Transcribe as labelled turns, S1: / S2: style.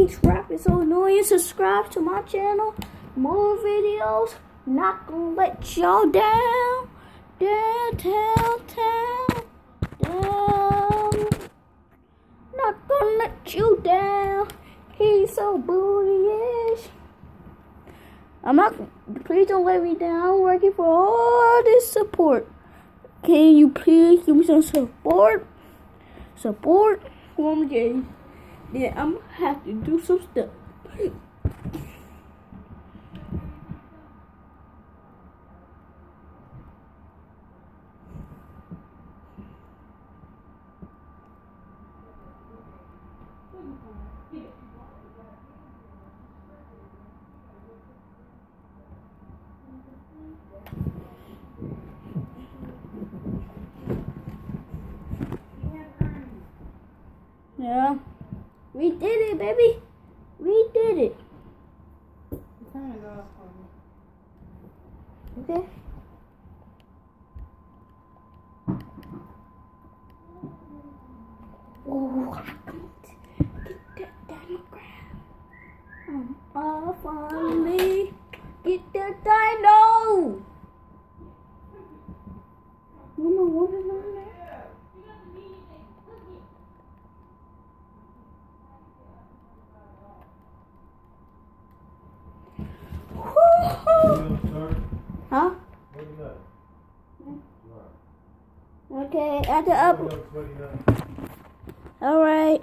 S1: These rap is so annoying. Subscribe to my channel. More videos. Not gonna let y'all down. Down, down, down, down. Not gonna let you down. He's so bootyish. I'm not. Please don't let me down. I'm working for all this support. Can you please give me some support? Support from Jay. Then I'm gonna have to do some stuff. Yeah. We did it, baby. We did it. Okay. Oh, get that dinogram. Um, uh, finally get Huh? Okay, at the up. All right.